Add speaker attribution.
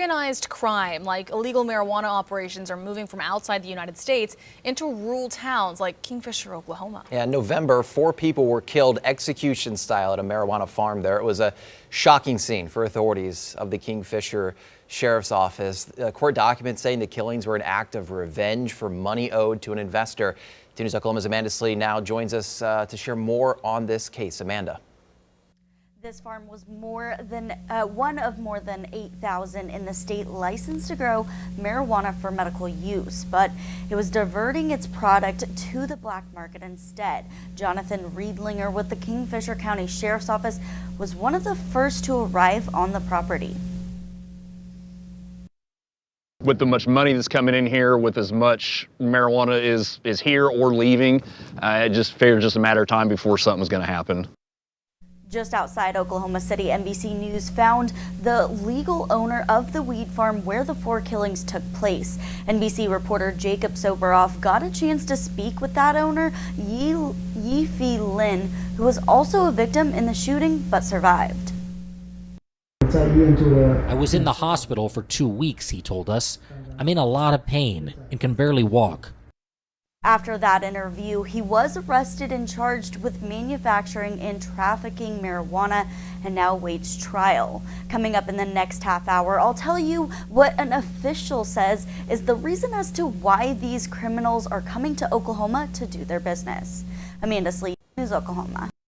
Speaker 1: Organized crime like illegal marijuana operations are moving from outside the United States into rural towns like Kingfisher, Oklahoma.
Speaker 2: Yeah, in November, four people were killed execution style at a marijuana farm there. It was a shocking scene for authorities of the Kingfisher Sheriff's Office. Uh, court documents saying the killings were an act of revenge for money owed to an investor. News Oklahoma's Amanda Slee now joins us uh, to share more on this case. Amanda.
Speaker 3: This farm was more than uh, one of more than 8,000 in the state licensed to grow marijuana for medical use, but it was diverting its product to the black market instead. Jonathan Riedlinger with the Kingfisher County Sheriff's Office was one of the first to arrive on the property.
Speaker 4: With the much money that's coming in here, with as much marijuana is is here or leaving, uh, it just figured just a matter of time before something was going to happen.
Speaker 3: Just outside Oklahoma City, NBC News found the legal owner of the weed farm where the four killings took place. NBC reporter Jacob Soboroff got a chance to speak with that owner, Yi, Fei Lin, who was also a victim in the shooting but survived.
Speaker 5: I was in the hospital for two weeks, he told us. I'm in a lot of pain and can barely walk.
Speaker 3: After that interview, he was arrested and charged with manufacturing and trafficking marijuana and now waits trial. Coming up in the next half hour, I'll tell you what an official says is the reason as to why these criminals are coming to Oklahoma to do their business. Amanda Slee, News Oklahoma.